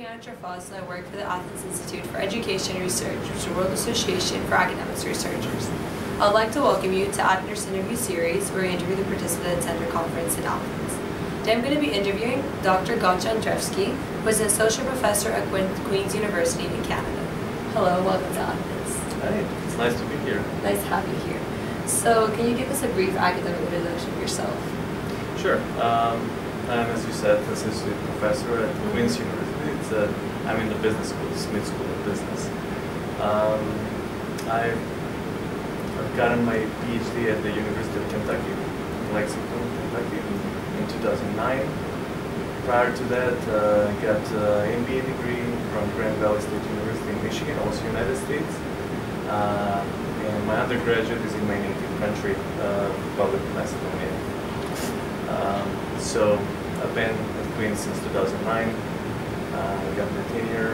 Foss and I work for the Athens Institute for Education Research, which is the World Association for Academics Researchers. I'd like to welcome you to ATINER's interview series where we interview the participants at our conference in Athens. Today I'm going to be interviewing Dr. Goce who is an associate professor at Queen's University in Canada. Hello, welcome to Athens. Hi, it's nice to be here. Nice to have you here. So, can you give us a brief academic introduction of yourself? Sure. Um, I'm, as you said, associate professor at Queen's University. I'm in the business school, the Smith School of Business. Um, I've, I've gotten my PhD at the University of Kentucky, Lexington, Kentucky, in 2009. Prior to that, uh, I got an MBA degree from Grand Valley State University in Michigan, also United States. Uh, and my undergraduate is in my native country, uh, Republic of Macedonia. Um, so I've been at Queen's since 2009. Uh, got my tenure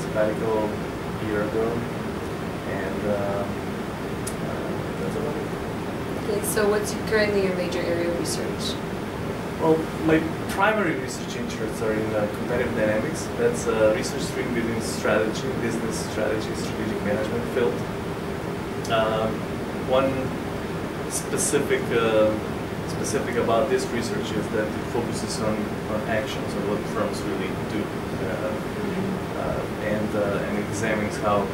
sabbatical a year ago, and uh, uh, that's about it. Okay, so what's currently your major area of research? Well, my primary research interests are in uh, competitive dynamics. That's a research stream within strategy, business strategy, strategic management field. Um, one specific uh, specific about this research is that it focuses on, on actions and what firms really do, uh, uh, and uh, and examines how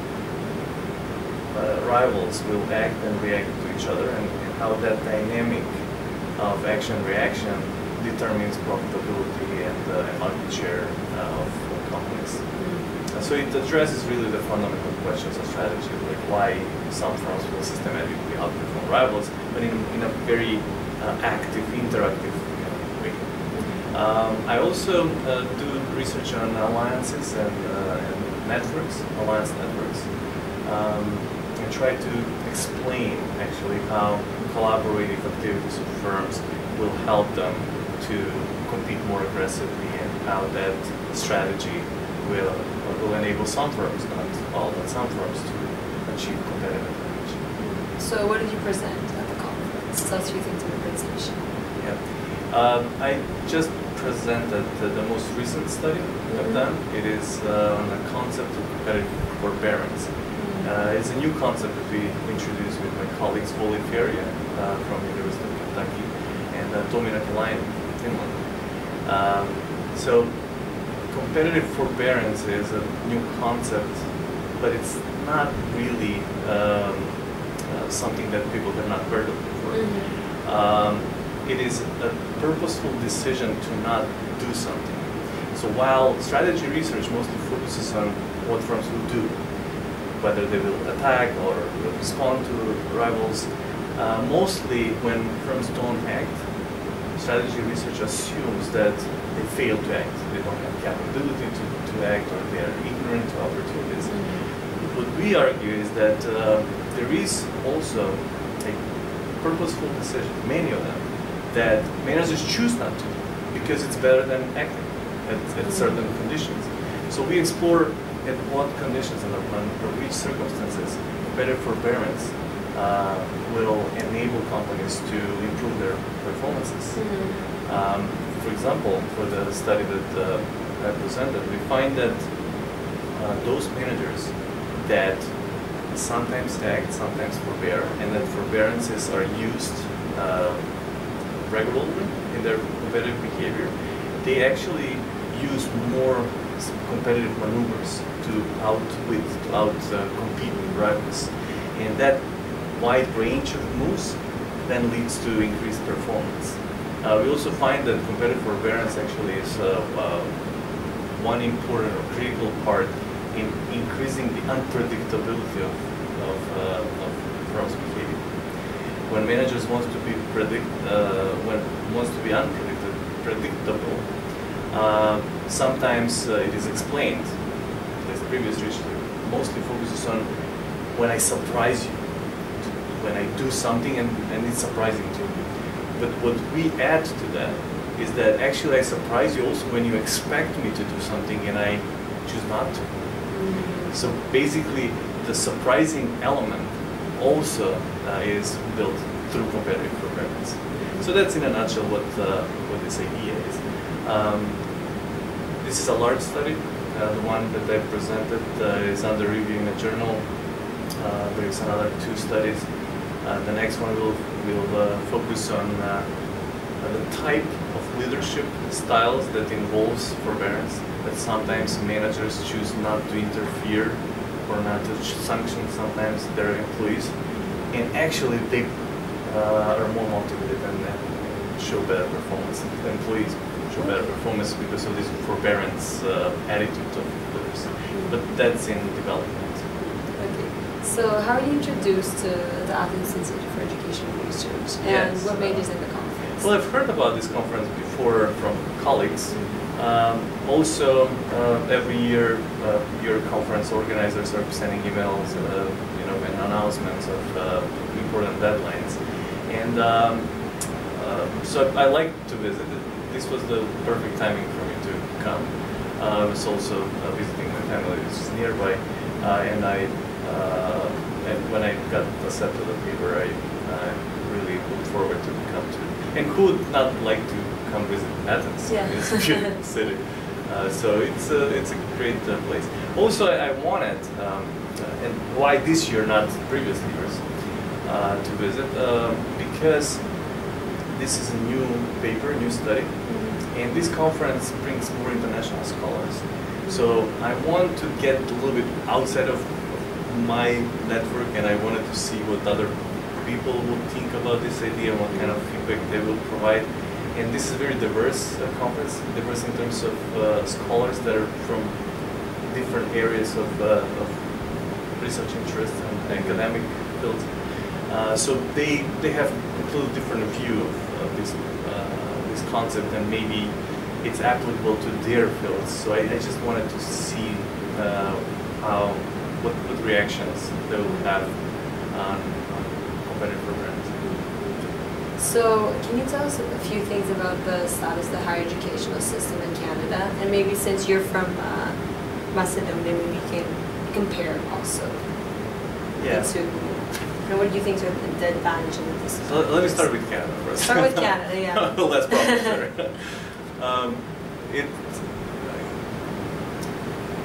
rivals will act and react to each other, and, and how that dynamic of action reaction determines profitability and, uh, and market share uh, of companies. Uh, So it addresses really the fundamental questions of strategy, like why some firms will systematically outperform rivals, but in, in a very active, interactive way. Um, I also uh, do research on alliances and, uh, and networks, alliance networks. Um, and try to explain actually how collaborative activities of firms will help them to compete more aggressively and how that strategy will, will enable some firms, not all, but some firms to achieve competitive advantage. So, what did you present That's three things in the presentation. Yeah. Um, I just presented the, the most recent study I've Mhm. done. It is uh, on the concept of competitive forbearance. Uh, it's a new concept that we introduced with my colleagues Wally Ferrier uh, from University of Kentucky and uh, Tomi Nokelainen in Finland. Um, so competitive forbearance is a new concept, but it's not really um, something that people have not heard of before. Mm-hmm. Um, it is a purposeful decision to not do something. So while strategy research mostly focuses on what firms will do, whether they will attack or will respond to rivals, uh, mostly when firms don't act, strategy research assumes that they fail to act. They don't have capability to, to act or they are ignorant to opportunities. What we argue is that uh, there is also a purposeful decision, many of them, that managers choose not to because it's better than acting at, at certain conditions. So we explore at what conditions and under which circumstances better forbearance uh, will enable companies to improve their performances. Mm-hmm. Um, for example, for the study that uh, I presented, we find that uh, those managers that sometimes act, sometimes forbear, and that forbearances are used uh, regularly in their competitive behavior, they actually use more competitive maneuvers to outwit, to out uh, compete rivals. And that wide range of moves then leads to increased performance. Uh, we also find that competitive forbearance actually is uh, uh, one important or critical part in increasing the unpredictability of, of, uh, of firms' behavior. When managers want to be predict, uh, when wants to be unpredictable, predictable, uh, sometimes uh, it is explained. As previous research mostly focuses on when I surprise you, when I do something and, and it's surprising to you. But what we add to that is that actually I surprise you also when you expect me to do something and I choose not to. So basically, the surprising element also uh, is built through competitive forbearance. So that's in a nutshell what uh, what this idea is. Um, this is a large study. Uh, the one that I presented uh, is under review in a journal. Uh, there is another two studies. Uh, the next one will will focus on the type of leadership styles that involves forbearance. That sometimes managers choose not to interfere or not to sanction sometimes their employees, and actually they uh, are more motivated and show better performance. The employees show better performance because of this forbearance uh, attitude of leaders. But that's in development. Okay. So how are you introduced to the Athens Institute for Education Research? And Yes. what made you attend the conference? Well, I've heard about this conference before from colleagues. Um, also, uh, every year, uh, your conference organizers are sending emails, uh, you know, and announcements of uh, important deadlines. And um, uh, so I like to visit. This was the perfect timing for me to come. Uh, I was also visiting my family, which is nearby, and I, and when I got accepted the paper, I really looked forward to come to. And who would not like to come visit Athens? Yeah. It's a beautiful city. Uh, so it's a, it's a great uh, place. Also, I, I wanted, um, uh, and why this year, not previous years, uh, to visit, um, because this is a new paper, new study, and this conference brings more international scholars. So I want to get a little bit outside of my network, and I wanted to see what other people would think about this idea, what kind of feedback they will provide. And this is a very diverse uh, conference, diverse in terms of uh, scholars that are from different areas of, uh, of research interest and academic fields. Uh, so they they have a completely different view of, of this uh, this concept, and maybe it's applicable to their fields. So I, I just wanted to see uh, how what, what reactions they will have on, competitive forbearance. So, can you tell us a few things about the status of the higher educational system in Canada? And maybe since you're from uh, Macedonia, maybe you can compare also. Yeah. The. And what do you think are the advantages of this? So let- let me start with Canada first. Start with Canada, yeah. There. um, it,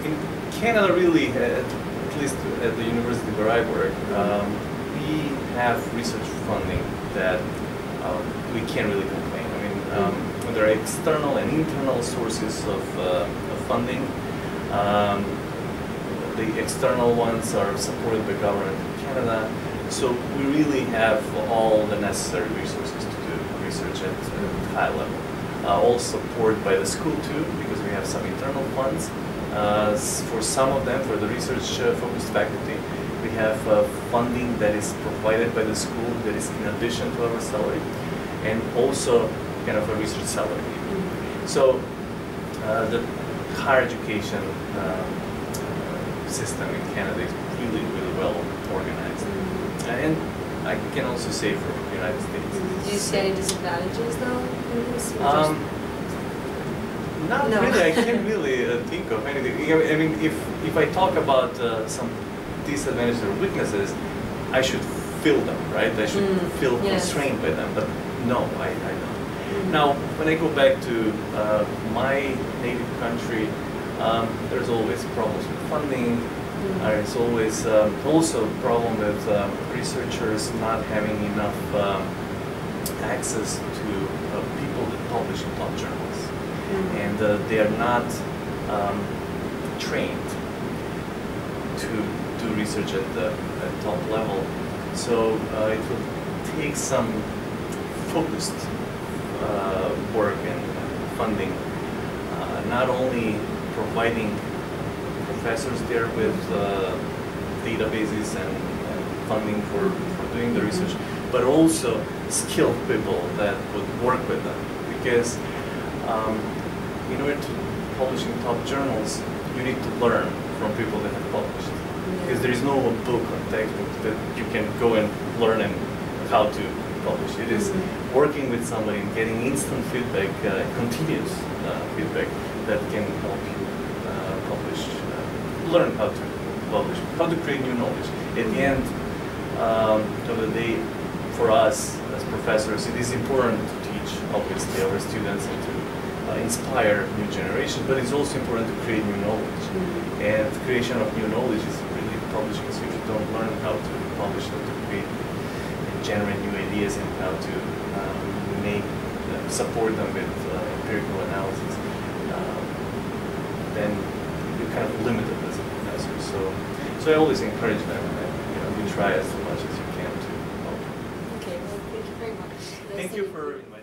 in Canada, really, at, at least at the university where I work, um, we have research funding that um, we can't really complain. I mean, um, there are external and internal sources of, uh, of funding. Um, the external ones are supported by government in Canada. So we really have all the necessary resources to do research at, at high level. Uh, all supported by the school too, because we have some internal funds. Uh, for some of them, for the research-focused faculty, we have uh, funding that is provided by the school that is in addition to our salary, and also kind of a research salary. So uh, the higher education um, uh, system in Canada is really, really well organized. And I can also say for the United States. Do you see any disadvantages though in this? or Um, not No. really. I can't really uh, think of anything. I mean, if if I talk about uh, some disadvantages or weaknesses, I should feel them, right? I should Mm, feel yes. constrained by them. But no, I, I don't. Now, when I go back to uh, my native country, um, there's always problems with funding. Mm. There's always um, also a problem with um, researchers not having enough um, access to uh, people that publish in top journals, Mm. and uh, they are not um, trained to do research at the at top level. So uh, it will take some focused uh, work and funding, uh, not only providing professors there with databases and, and funding for, for doing the research, but also skilled people that would work with them. Because um, in order to publish in top journals, you need to learn from people that have published. Because there is no book or textbook that you can go and learn and how to publish. It is Mhm. working with somebody and getting instant feedback, uh, continuous uh, feedback that can help you uh, publish, uh, learn how to publish, how to create new knowledge. At the end um, of the day, for us as professors, it is important to teach obviously our students and to uh, inspire new generations, but it's also important to create new knowledge. Mm-hmm. And the creation of new knowledge is really publishing. So if you don't learn how to publish, how to create and generate new ideas, and how to um, make uh, support them with uh, empirical analysis, um, then you're kind of limited as a professor. So, so I always encourage them that you know you try as much as you can to help. Okay, well, thank you very much. Thank you for inviting